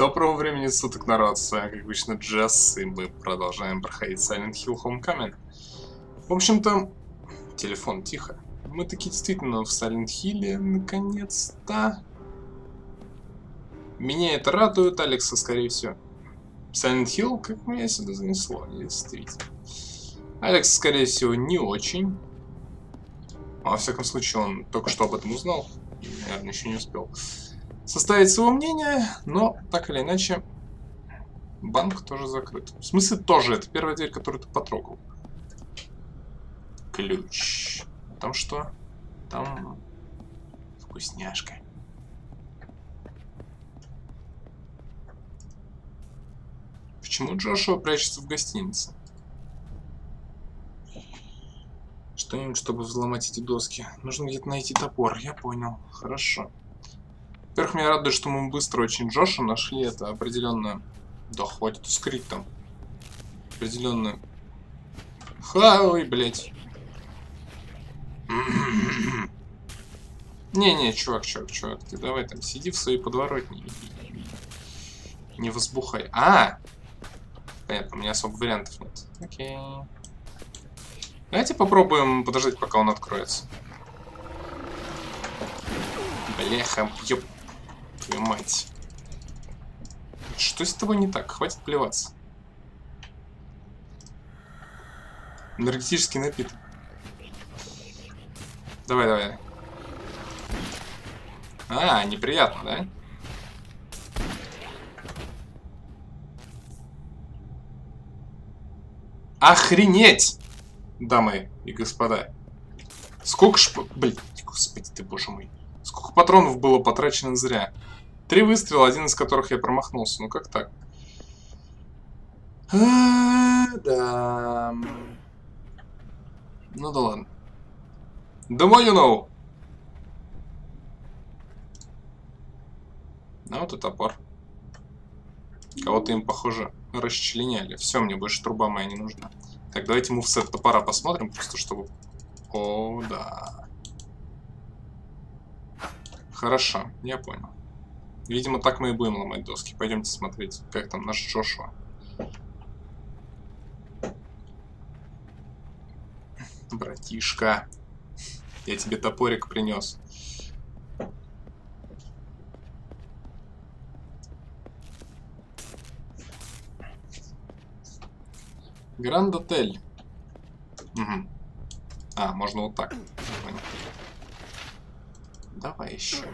Доброго времени суток, народ. С вами, как обычно, Джесс, и мы продолжаем проходить Silent Hill Homecoming. В общем-то, телефон, тихо. Мы таки действительно в Silent Hill, наконец-то. Меня это радует, Алекса, скорее всего. Silent Hill, как меня сюда занесло, действительно. Алекс, скорее всего, не очень. А, во всяком случае, он только что об этом узнал. Наверное, еще не успел составить свое мнение, но так или иначе банк тоже закрыт. В смысле тоже, это первая дверь, которую ты потрогал. Ключ. Там что? Там вкусняшка. Почему Джошуа прячется в гостинице? Что-нибудь, чтобы взломать эти доски. Нужно где-то найти топор. Я понял. Хорошо. Во-первых, меня радует, что мы быстро очень Джоша нашли. Это определенно... Да хватит скрыть там. Определенно... Ха, ой, блядь. Не-не, чувак, чувак, чувак, ты давай там сиди в своей подворотне. Не возбухай. А! Понятно, у меня особо вариантов нет. Окей. Давайте попробуем подождать, пока он откроется. Бляха, ёп твою мать. Что с тобой не так? Хватит плеваться. Энергетический напиток. Давай, давай. А, неприятно, да? Охренеть! Дамы и господа. Сколько ж... Блин, господи ты, боже мой. Сколько патронов было потрачено зря. Три выстрела, один из которых я промахнулся. Ну как так? А, да. Ну да ладно. Думаю, you know. А вот и топор. Кого-то им, похоже, расчленяли. Все, мне больше труба моя не нужна. Так, давайте мувсет топора посмотрим, просто чтобы... О, да. Хорошо, я понял. Видимо, так мы и будем ломать доски. Пойдемте смотреть, как там наш Джошуа. Братишка, я тебе топорик принес. Гранд Отель. Угу. А, можно вот так. Давай еще.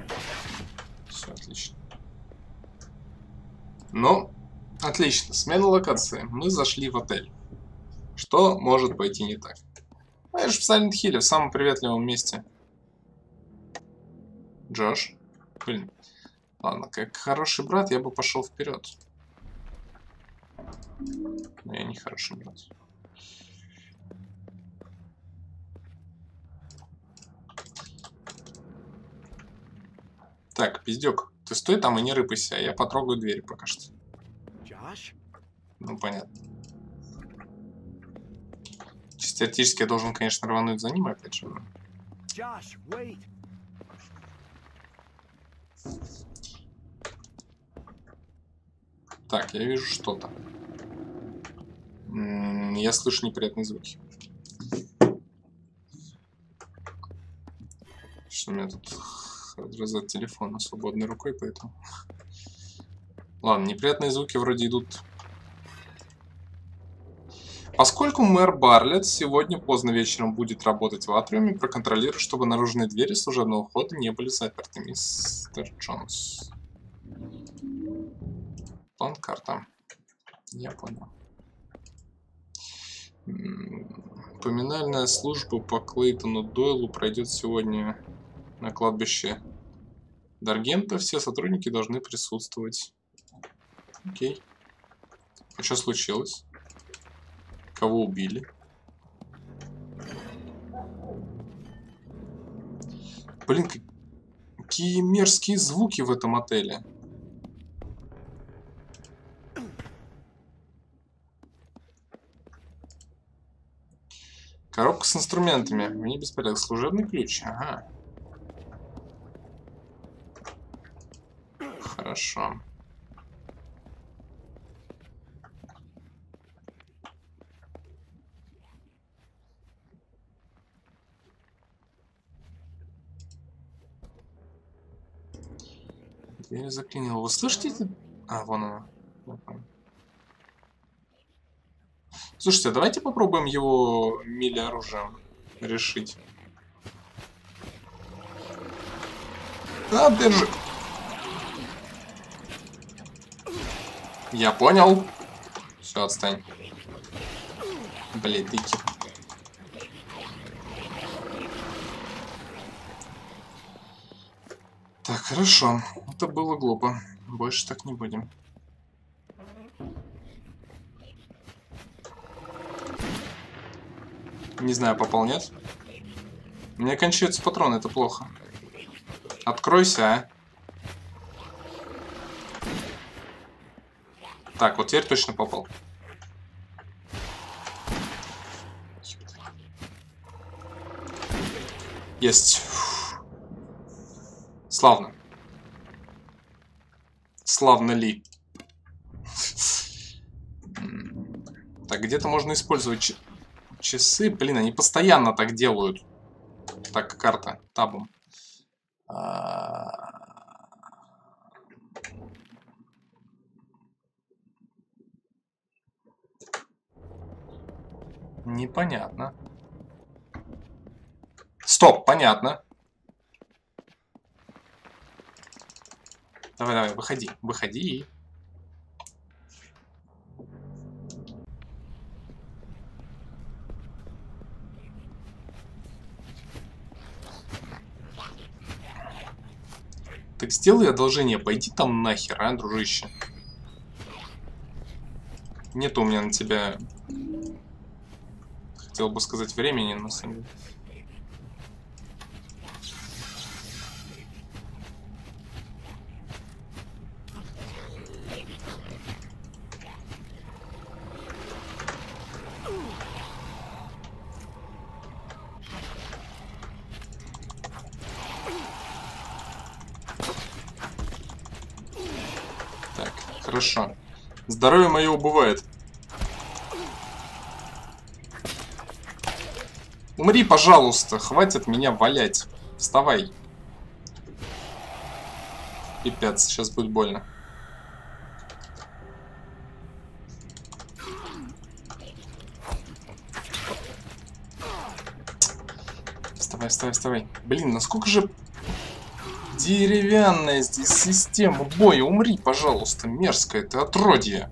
Все отлично. Ну, отлично. Смена локации. Мы зашли в отель. Что может пойти не так? А я же в Сайлент Хилле, в самом приветливом месте. Джош. Блин. Ладно, как хороший брат, я бы пошел вперед. Но я не хороший брат. Так, пиздюк. Ты стой там и не рыпайся, а я потрогаю дверь пока что. Ну, понятно. Чисто теоретически я должен, конечно, рвануть за ним опять же. Josh, wait. Так, я вижу что-то. Я слышу неприятные звуки. Что у меня тут разрезать телефона свободной рукой, поэтому... Ладно, неприятные звуки вроде идут. Поскольку мэр Барлет сегодня поздно вечером будет работать в атриуме, проконтролируй, чтобы наружные двери служебного входа не были заперты, мистер Джонс. План карта. Я понял. Поминальная служба по Клейтону Дойлу пройдет сегодня на кладбище Даргента все сотрудники должны присутствовать. Окей. А что случилось? Кого убили? Блин, какие мерзкие звуки в этом отеле. Коробка с инструментами. Мне беспорядок. Служебный ключ. Ага. Хорошо. Дверь заклинила. Вы слышите? А, вон она. Слушайте, а давайте попробуем его мили оружием решить. Да, держи. Я понял. Все, отстань. Блин, дыки. Так, хорошо. Это было глупо. Больше так не будем. Не знаю, попал, нет? У меня кончаются патроны, это плохо. Откройся, а. Так, вот теперь точно попал. Есть. Славно. Славно ли. Так, где-то можно использовать часы. Блин, они постоянно так делают. Так, карта. Табом. А... Непонятно. Стоп, понятно. Давай, давай, выходи, выходи. Так сделай одолжение, пойди там нахер, а, дружище. Нет у меня на тебя... Хотел бы сказать времени, на самом деле. Хорошо. Здоровье мое убывает. Умри, пожалуйста. Хватит меня валять. Вставай. Пипец, сейчас будет больно. Вставай, вставай, вставай. Блин, насколько же Деревянная здесь система боя. Умри, пожалуйста, мерзкое ты отродье.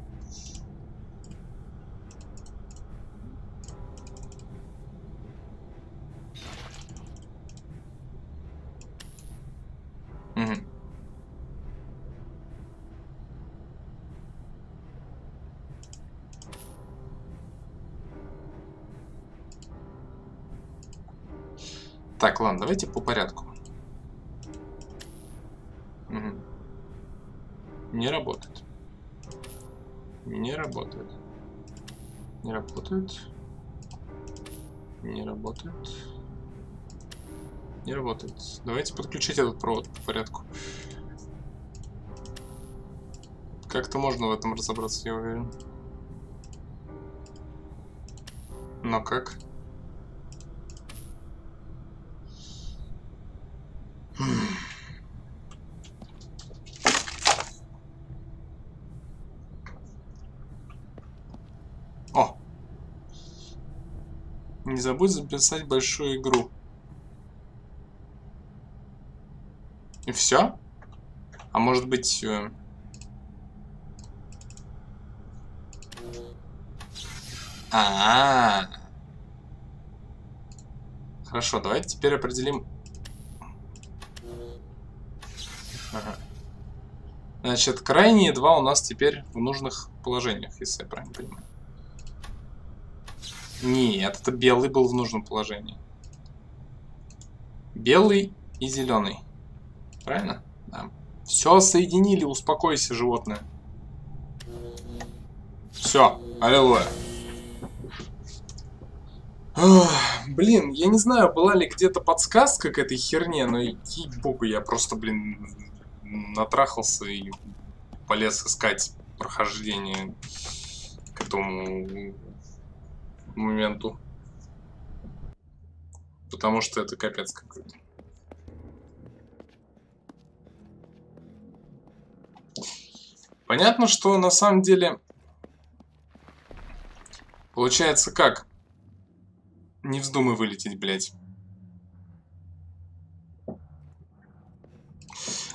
Угу. Так, ладно, давайте по порядку. Не работает. Не работает. Не работает. Не работает. Не работает. Давайте подключить этот провод по порядку. Как-то можно в этом разобраться, я уверен. Но как? Не забудь записать большую игру. И все? А может быть... А, -а, а Хорошо, давайте теперь определим... Ага. Значит, крайние два у нас теперь в нужных положениях, если я правильно понимаю. Нет, это белый был в нужном положении. Белый и зеленый. Правильно? Да. Все соединили, успокойся, животное. Все, аллилуйя. Блин, я не знаю, была ли где-то подсказка к этой херне, но ей-богу, я просто, блин, натрахался и полез искать прохождение к этому моменту. Потому что это капец какой-то. Понятно, что на самом деле... Получается как? Не вздумай вылететь, блядь.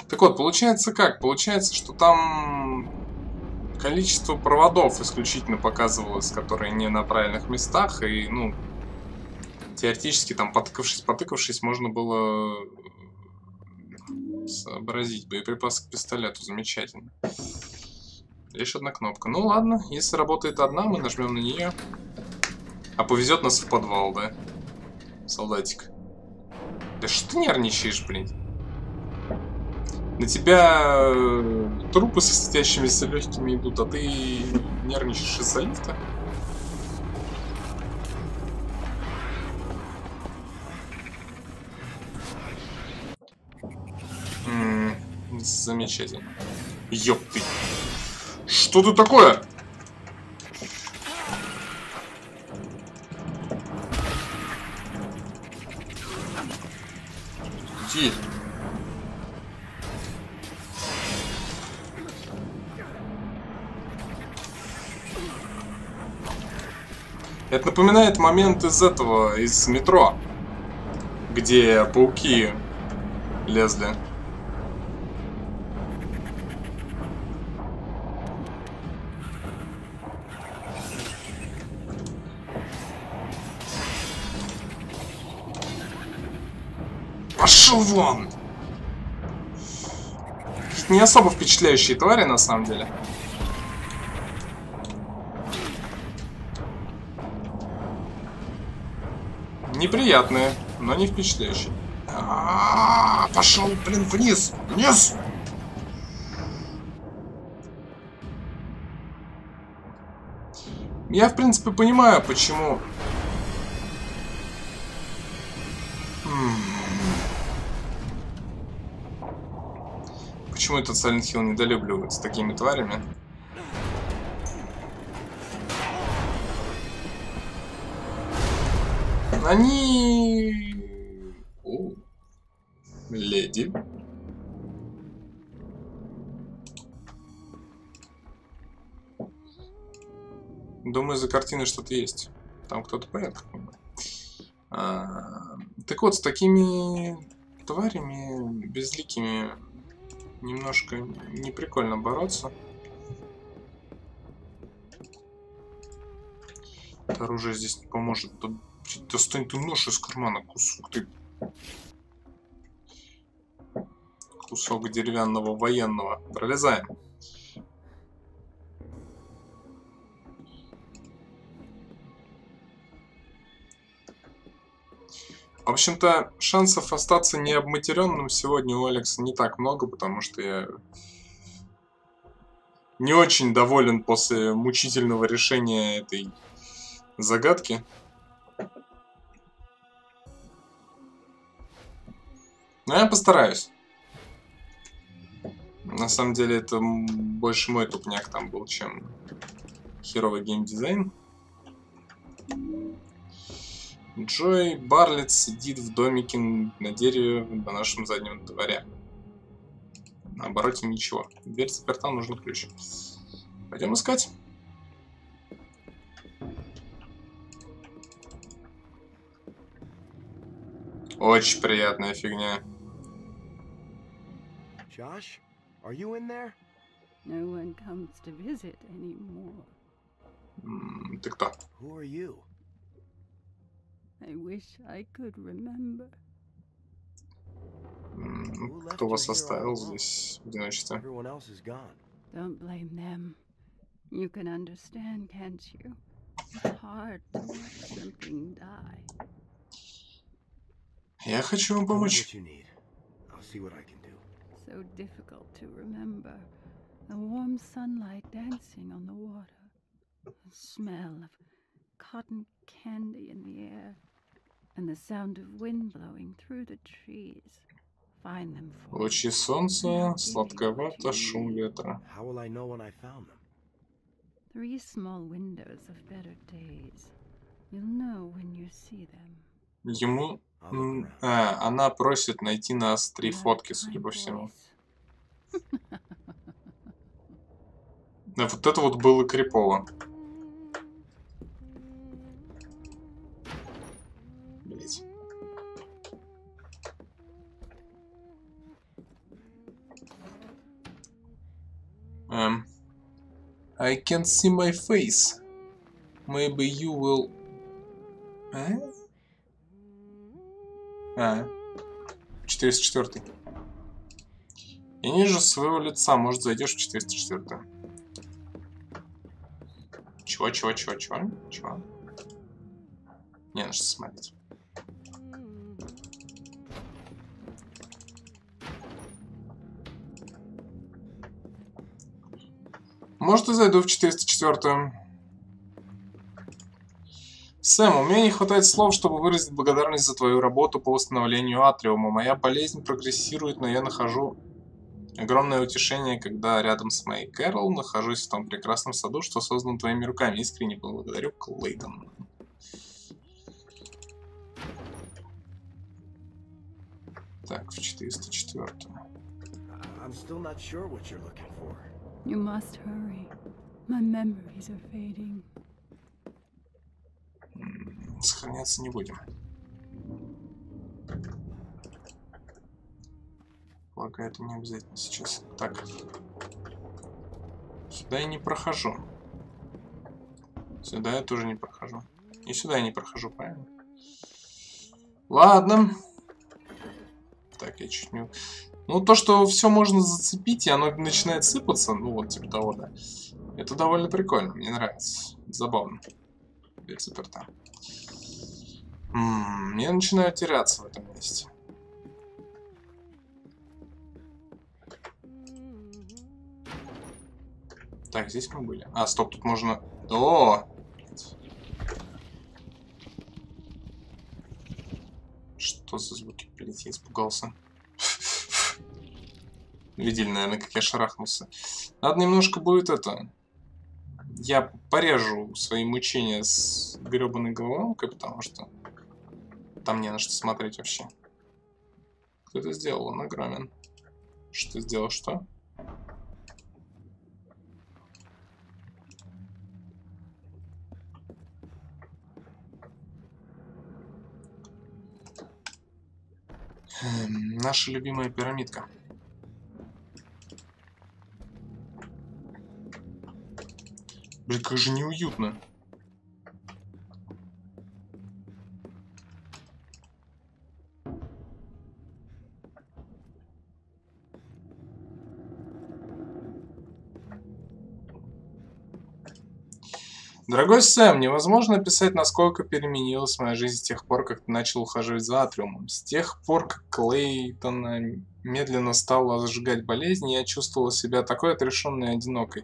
Так вот, получается как? Получается, что там количество проводов исключительно показывалось, которые не на правильных местах, и, ну, теоретически там потыкавшись, потыкавшись, можно было сообразить. Боеприпасы к пистолету, замечательно. Лишь одна кнопка. Ну ладно, если работает одна, мы нажмем на нее. А повезет нас в подвал, да? Солдатик. Да что ты нервничаешь, блин? На тебя э, трупы со светящимися легкими идут, а ты нервничаешь из-за лифта? замечательно. Ёп ты. Что тут такое? Напоминает момент из этого, из метро, где пауки лезли. Пошел вон! Не особо впечатляющие твари, на самом деле. Неприятные, но не впечатляющие. А пошел, блин, вниз! Вниз! Я, в принципе, понимаю, почему почему этот Silent Hill с такими тварями. Они... О, леди. Думаю, за картиной что-то есть. Там кто-то порядок. А, так вот, с такими тварями безликими немножко неприкольно бороться. Оружие здесь не поможет. Достань ты нож из кармана, кусок ты. Кусок деревянного военного. Пролезаем. В общем-то, шансов остаться необматеренным сегодня у Алекса не так много, потому что я не очень доволен после мучительного решения этой загадки. Но я постараюсь. На самом деле это больше мой тупняк там был, чем херовый геймдизайн. Джой Барлет сидит в домике на дереве на нашем заднем дворе. На обороте ничего. Дверь заперта, нужен ключ. Пойдем искать. Очень приятная фигня. Josh, are you in there? No one comes to visit anymore. Ты кто? Who are you? I wish I could remember. Кто вас оставил здесь в одиночестве? Don't blame them. You can understand, can't you? It's hard to watch something die. Я хочу вам помочь. So difficult to remember. The warm sunlight dancing on the water. The smell of cotton candy in the air and the sound of wind blowing through the trees. Find them for Лучи солнца, сладковато шум ветра. How will I know when I found them? Three small windows of better days. You'll know when you see them. Ему... А, она просит найти нас три фотки, судя по всему. Да, вот это вот было крипово. Блять. Um, I can't see my face. Maybe you will... А? А. 404. Я не вижу своего лица. Может, зайдешь в 404. Чего, чего, чего, чего? Чего? Не на что смотреть. Может, и зайду в 404. Сэм, у меня не хватает слов, чтобы выразить благодарность за твою работу по восстановлению Атриума. Моя болезнь прогрессирует, но я нахожу огромное утешение, когда рядом с моей Кэрол нахожусь в том прекрасном саду, что создан твоими руками. Искренне благодарю, Клейдон. Так, в 404. I'm still not sure what you're looking for. You must hurry. My memories are fading. Сохраняться не будем. Благо это не обязательно сейчас. Так. Сюда я не прохожу. Сюда я тоже не прохожу. И сюда я не прохожу, правильно? Ладно. Так, я чуть не... Ну, то, что все можно зацепить, и оно начинает сыпаться, ну, вот типа того, да. Это довольно прикольно, мне нравится. Забавно. Дверь заперта. М -м, теряться в этом месте. Так, здесь мы были. А, стоп, тут можно... О! Что за звуки? Блять, я испугался. Видели, наверное, как я шарахнулся. Надо немножко будет это... Я порежу свои мучения с гребаной головоломкой, потому что там не на что смотреть вообще. Кто это сделал? Он огромен. Что сделал? Что? Эм, наша любимая пирамидка. Блин, как же неуютно. Дорогой Сэм, невозможно описать, насколько переменилась моя жизнь с тех пор, как ты начал ухаживать за Атриумом. С тех пор, как Клейтона медленно стала зажигать болезнь, я чувствовала себя такой отрешенной и одинокой.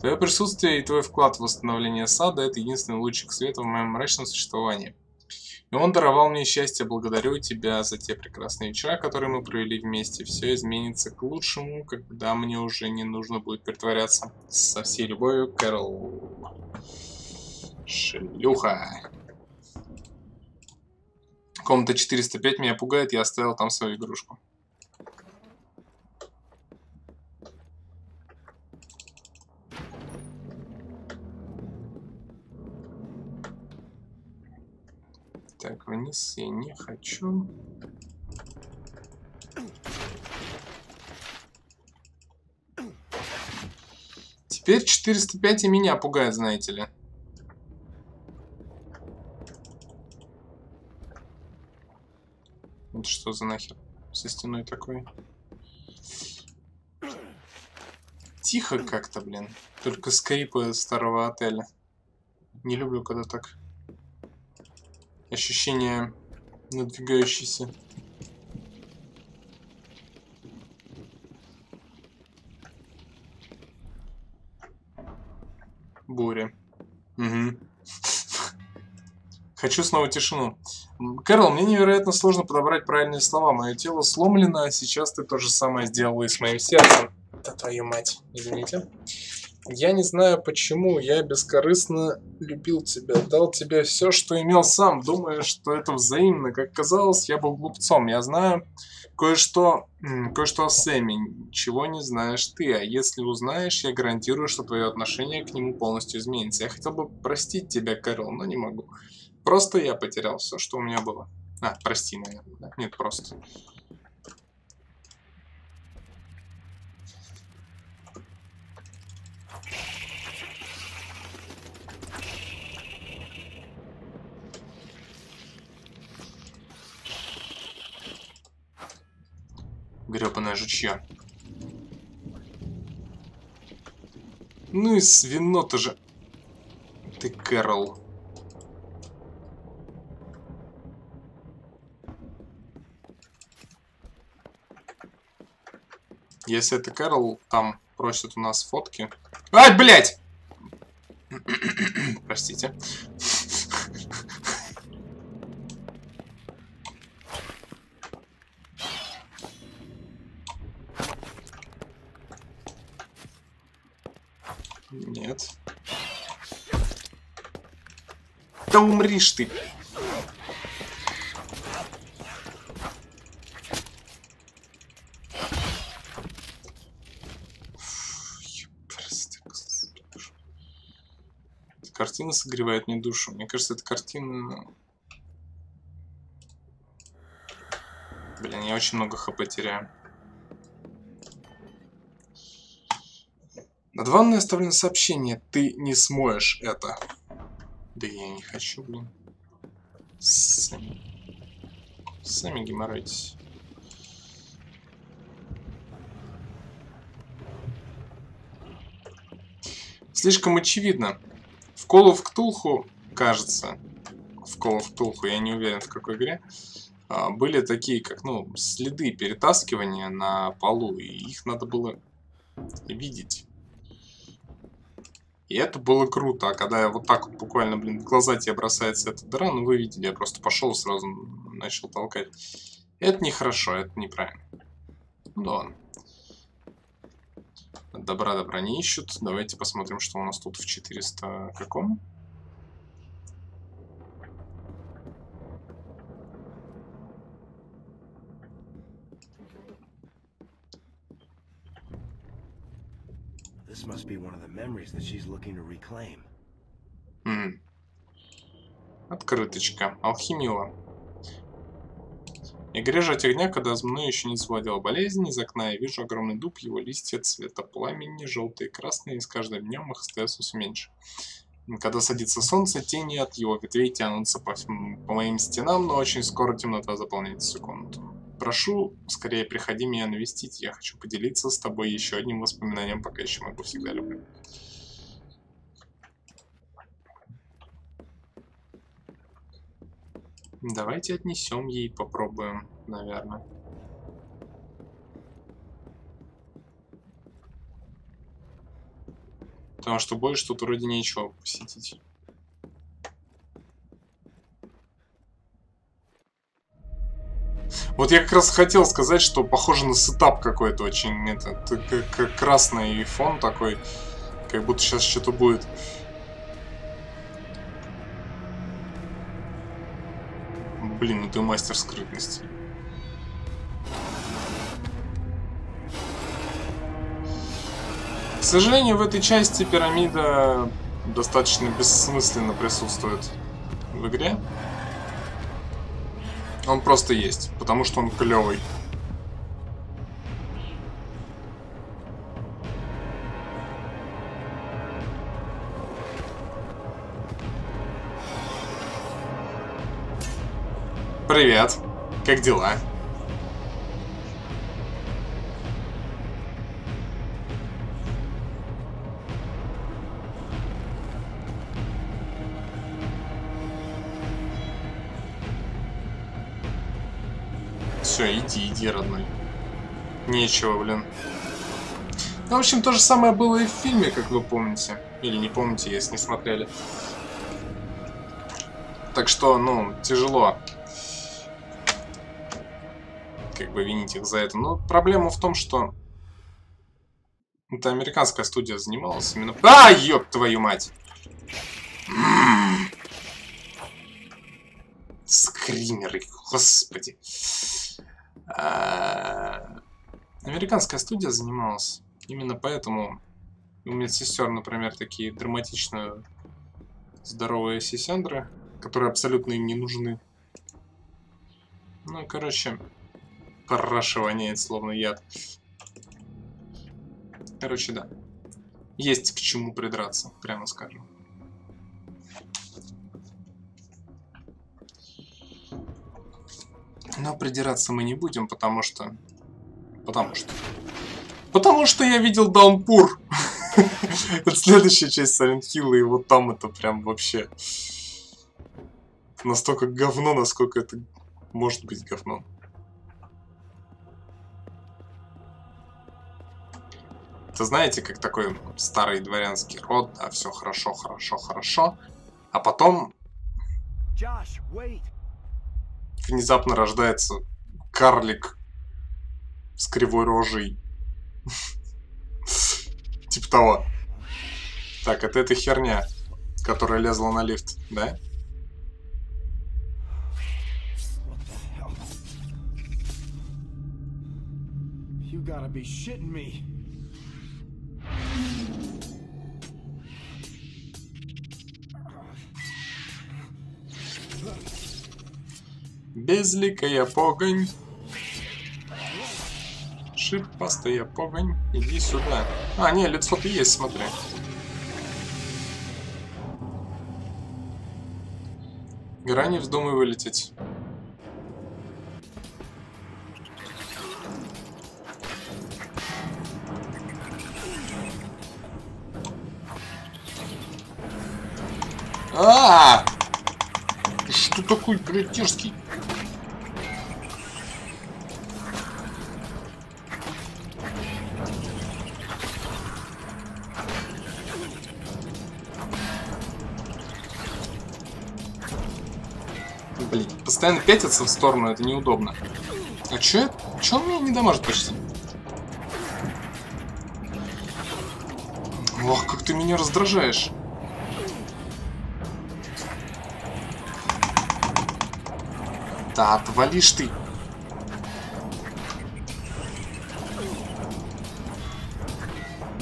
Твое присутствие и твой вклад в восстановление сада – это единственный лучик света в моем мрачном существовании. И он даровал мне счастье. Благодарю тебя за те прекрасные вечера, которые мы провели вместе. Все изменится к лучшему, когда мне уже не нужно будет притворяться. Со всей любовью, Кэрол. Шлюха. Комната 405 меня пугает, я оставил там свою игрушку. Так, вниз я не хочу. Теперь 405 и меня пугает, знаете ли. Это что за нахер? Со стеной такой. Тихо как-то, блин. Только скрипы старого отеля. Не люблю, когда так. Ощущение надвигающейся. Буря. Хочу снова тишину. Кэрол, мне невероятно сложно подобрать правильные слова. Мое тело сломлено, а сейчас ты то же самое сделала и с моим сердцем. Да твою мать, извините. Я не знаю почему, я бескорыстно любил тебя, дал тебе все, что имел сам, думая, что это взаимно. Как казалось, я был глупцом. Я знаю, Кое-что, кое-что о Сэме, чего не знаешь ты, а если узнаешь, я гарантирую, что твое отношение к нему полностью изменится. Я хотел бы простить тебя, Кэрол, но не могу. Просто я потерял все, что у меня было. А, прости, наверное, да? Нет, просто. гребаное жучье. Ну и свино-то же. Ты, Кэрол. Если это Кэрол, там просят у нас фотки. Ай, блядь! Простите. Нет. Да умришь ты. Картина согревает мне душу. Мне кажется, эта картина... Блин, я очень много хп теряю. Над ванной оставлено сообщение. Ты не смоешь это. Да я не хочу, блин. Сами, Сами геморройтесь. Слишком очевидно. В Call of Cthulhu, кажется, в Call of Cthulhu, я не уверен в какой игре, а, были такие, как, ну, следы перетаскивания на полу, и их надо было видеть. И это было круто. А когда я вот так вот буквально, блин, в глаза тебе бросается эта дыра, ну вы видели, я просто пошел сразу начал толкать. Это нехорошо, это неправильно. Ну да ладно. Добра добра не ищут. Давайте посмотрим, что у нас тут в 400 каком. This must be one of the memories that she's looking to reclaim. Открыточка. Алхимила. Я грежу тех дня, когда мной еще не завладела болезнь. Из окна я вижу огромный дуб, его листья цвета пламени, желтые и красные, и с каждым днем их остается все меньше. Когда садится солнце, тени от его ветвей тянутся по, по моим стенам, но очень скоро темнота заполняет всю комнату. Прошу, скорее приходи меня навестить. Я хочу поделиться с тобой еще одним воспоминанием, пока еще могу всегда люблю. Давайте отнесем ей, попробуем, наверное. Потому что больше тут вроде нечего посетить. Вот я как раз хотел сказать, что похоже на сетап какой-то очень. Это, как красный фон такой. Как будто сейчас что-то будет. Блин, ну ты мастер скрытности. К сожалению, в этой части пирамида достаточно бессмысленно присутствует в игре. Он просто есть, потому что он клевый. Привет. Как дела? Все, иди, иди, родной. Нечего, блин. Ну, в общем, то же самое было и в фильме, как вы помните. Или не помните, если не смотрели. Так что, ну, тяжело. Как бы винить их за это. Но проблема в том, что... Это американская студия занималась именно... А, ёб твою мать! Скримеры, господи. А, американская студия занималась. Именно поэтому у медсестер, например, такие драматичные здоровые сисяндры, которые абсолютно им не нужны. Ну, короче, параша воняет, словно яд. Короче, да. Есть к чему придраться, прямо скажем. Но придираться мы не будем, потому что... Потому что... Потому что я видел Даунпур. Это следующая часть Silent и вот там это прям вообще... Настолько говно, насколько это может быть говно. Это знаете, как такой старый дворянский род, да, все хорошо, хорошо, хорошо. А потом внезапно рождается карлик с кривой рожей. Типа того. Так, это эта херня, которая лезла на лифт, да? You gotta be shitting me. Безликая погонь. Шипастая погонь. Иди сюда. А, не, лицо-то есть, смотри. Гора не вздумай вылететь. А, -а, -а! Что такой, блядь, дерзкий? Блин, постоянно пятиться в сторону, это неудобно. А чё? Чё он меня не дамажит почти? Ох, как ты меня раздражаешь. Да отвалишь ты.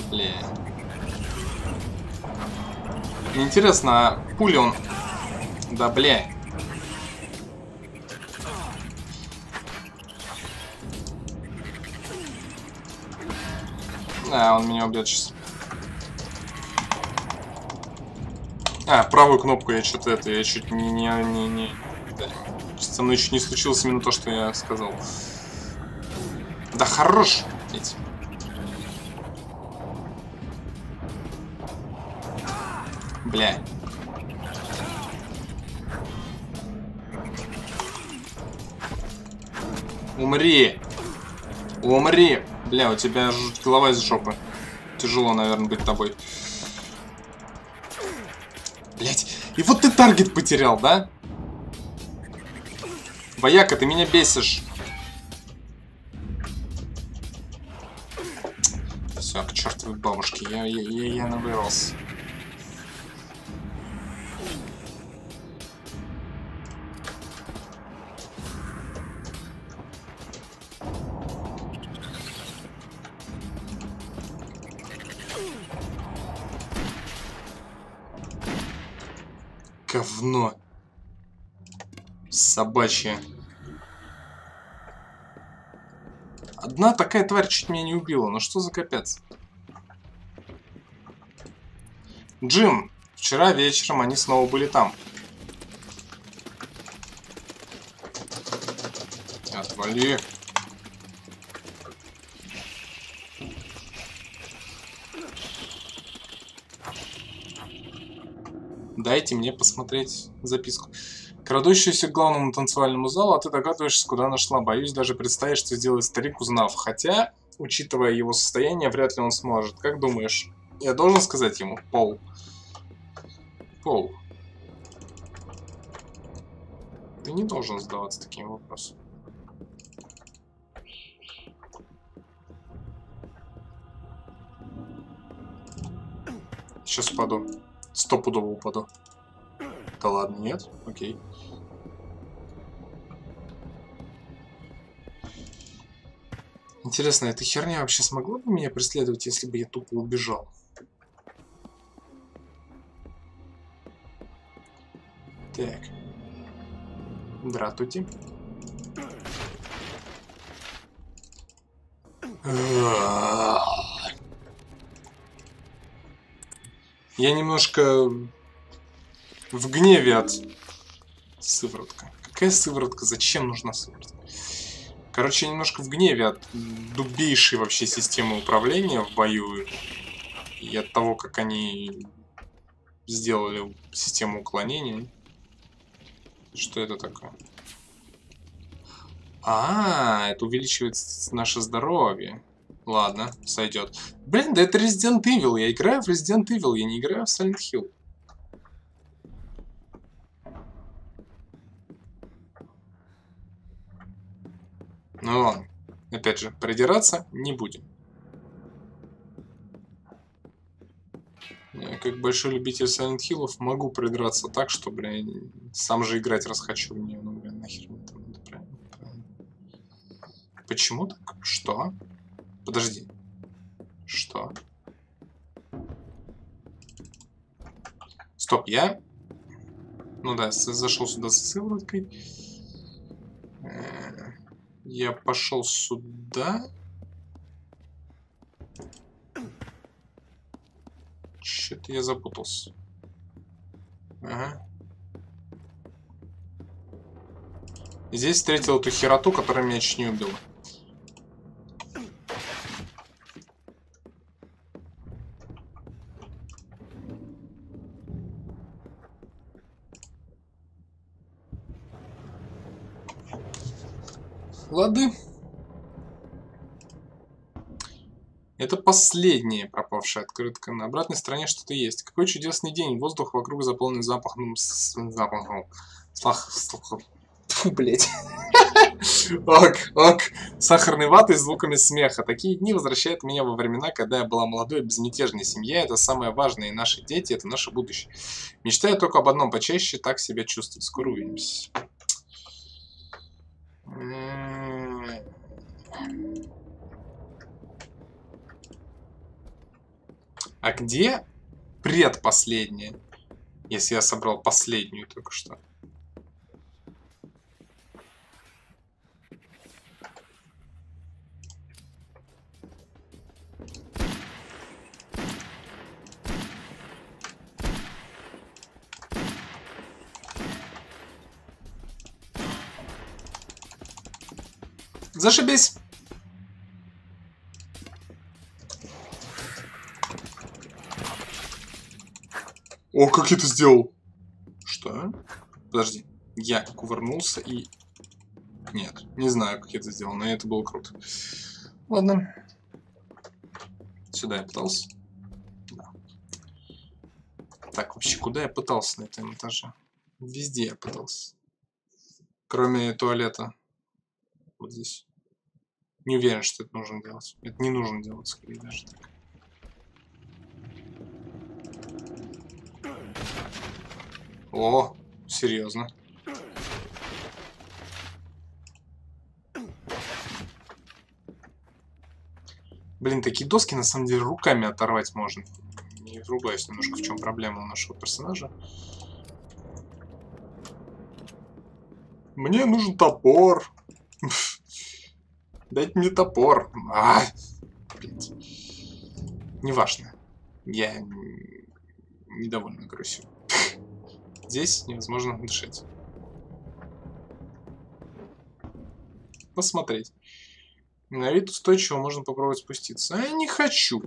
Бля. Интересно, а пули он... Да, бля. А, он меня убьет сейчас. А, правую кнопку я что-то это, я чуть не, не, не, не, со мной еще не случилось именно то, что я сказал. Да хорош! Эти. Бля. Умри! Умри! Бля, у тебя голова из жопы. Тяжело, наверное, быть тобой. Блять. И вот ты таргет потерял, да? Вояка, ты меня бесишь. Все, к чертовой бабушке, я, я, я, я набрался. Говно. Собачье. Одна такая тварь чуть меня не убила. Ну что за капец? Джим, вчера вечером они снова были там. Отвали. Дайте мне посмотреть записку. Крадущаяся к главному танцевальному залу, а ты догадываешься, куда она шла. Боюсь даже представить, что сделает старик, узнав. Хотя, учитывая его состояние, вряд ли он сможет. Как думаешь, я должен сказать ему? Пол. Пол. Ты не должен задаваться таким вопросом. Сейчас упаду. Стопудово упаду. Да ладно, нет? Окей. Интересно, эта херня вообще смогла бы меня преследовать, если бы я тупо убежал? Так. Здравствуйте. Я немножко в гневе от сыворотка. Какая сыворотка? Зачем нужна сыворотка? Короче, немножко в гневе от дубейшей вообще системы управления в бою и от того, как они сделали систему уклонения. Что это такое? А, это увеличивает наше здоровье. Ладно, сойдет. Блин, да это Resident Evil. Я играю в Resident Evil, я не играю в Silent Hill. Ну ладно. Опять же, придираться не будем. Я как большой любитель Silent Hill могу придраться так, что, блин, сам же играть раз хочу в нее. Ну, блин, нахер мне там надо, правильно, правильно. Почему так? Что? Подожди. Что? Стоп, я... Ну да, зашел сюда с сывороткой. Э, я пошел сюда. Что-то я запутался. Ага. Здесь встретил эту хероту, которая меня чуть не убила. Лады. Это последняя пропавшая открытка. На обратной стороне что-то есть. Какой чудесный день. Воздух вокруг заполнен запахом... Запахом... Слах... Фу, блядь. ок, ок. Сахарной ватой с звуками смеха. Такие дни возвращают меня во времена, когда я была молодой безмятежной. Семья — это самое важное, и наши дети — это наше будущее. Мечтаю только об одном, почаще так себя чувствовать. Скоро увидимся. А где предпоследняя? Если я собрал последнюю только что. Зашибись. О, как я это сделал? Что? Подожди. Я кувырнулся и... Нет, не знаю, как я это сделал, но это было круто. Ладно. Сюда я пытался. Да. Так, вообще, куда я пытался на этом этаже? Везде я пытался. Кроме туалета. Вот здесь. Не уверен, что это нужно делать. Это не нужно делать, скорее даже так. О, серьезно. Блин, такие доски на самом деле руками оторвать можно. Не врубаюсь немножко, в чем проблема у нашего персонажа. Мне нужен топор. Дайте мне топор. А, блядь. Неважно. Я недовольно грусю. Здесь невозможно дышать. Посмотреть. На вид устойчиво можно попробовать спуститься. А я не хочу.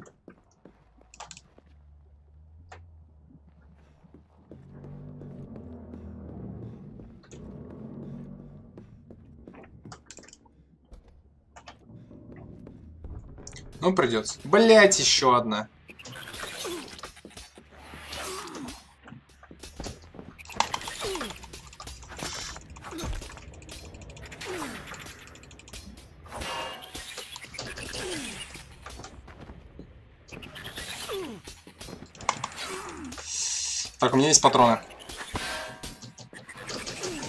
Ну, придется. Блять, еще одна. Так, у меня есть патроны.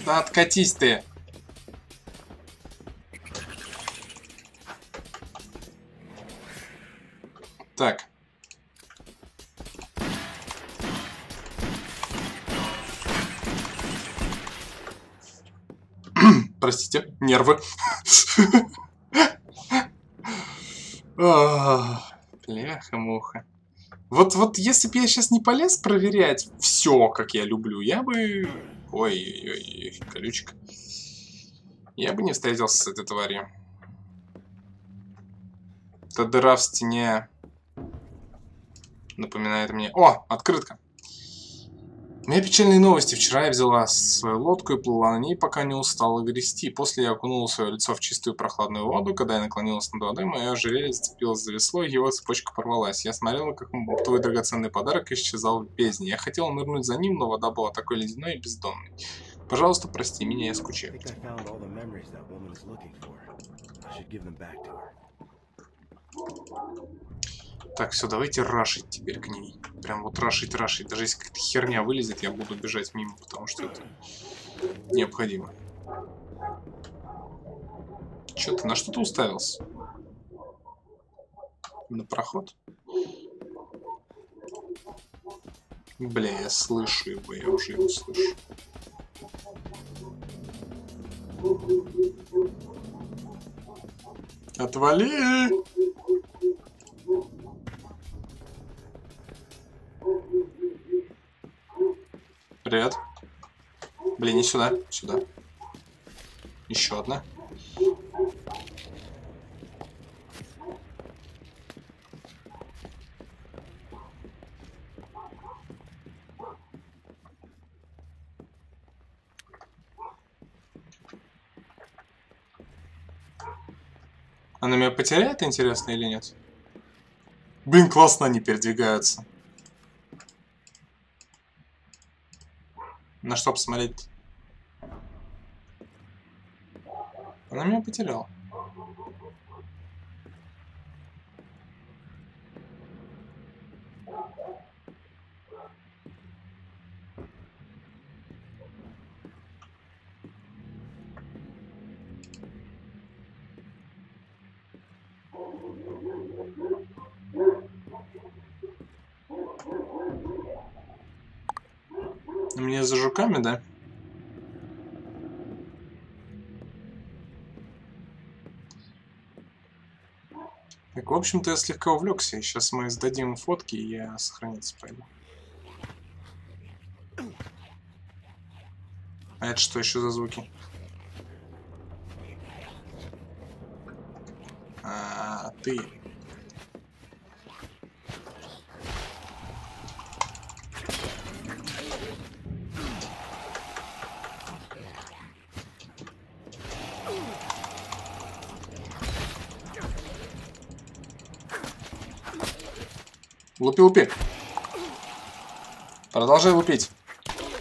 Да откатись ты. Нервы. Бляха-муха. Вот, вот если бы я сейчас не полез проверять все, как я люблю, я бы... Ой-ой-ой, колючка. Я бы не встретился с этой тварью. Эта дыра в стене напоминает мне... О, открытка. У меня печальные новости. Вчера я взяла свою лодку и плыла на ней, пока не устала грести. После я окунула свое лицо в чистую прохладную воду. Когда я наклонилась над водой, мое ожерелье зацепилось за весло, и его цепочка порвалась. Я смотрела, как твой драгоценный подарок исчезал в бездне. Я хотела нырнуть за ним, но вода была такой ледяной и бездонной. Пожалуйста, прости меня, я скучаю. Так, все, давайте рашить теперь к ней. Прям вот рашить, рашить. Даже если какая-то херня вылезет, я буду бежать мимо, потому что это необходимо. Че ты, на что ты уставился? На проход? Бля, я слышу его, я уже его слышу. Отвали! Привет. Блин, не сюда, сюда. Еще одна. Она меня потеряет, интересно, или нет? Блин, классно они передвигаются. На что посмотреть? Она меня потеряла. Жуками, да? Так, в общем-то, я слегка увлекся. Сейчас мы сдадим фотки, и я сохраниться пойду. А это что еще за звуки? А, ты. Лупи, лупи. Продолжай лупить.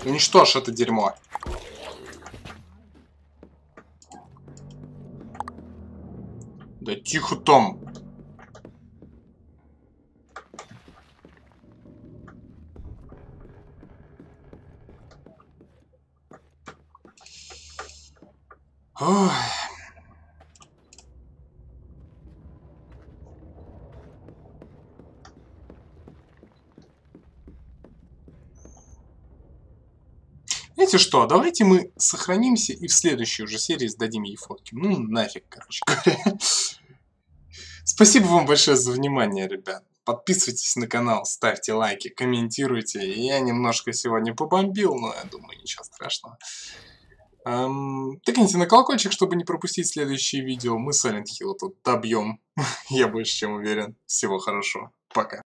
Уничтожь это дерьмо. Да тихо, Том. Ой. Знаете что, давайте мы сохранимся и в следующей уже серии сдадим ей фотки. Ну, нафиг, короче говоря. Спасибо вам большое за внимание, ребят. Подписывайтесь на канал, ставьте лайки, комментируйте. Я немножко сегодня побомбил, но я думаю, ничего страшного. Эм, тыкните на колокольчик, чтобы не пропустить следующие видео. Мы Silent Hill тут добьем. Я больше чем уверен. Всего хорошего. Пока.